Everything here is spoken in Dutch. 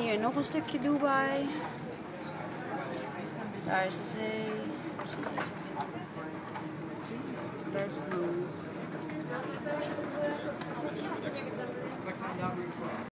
Hier nog een stukje Dubai. Daar is de zee. Best nog.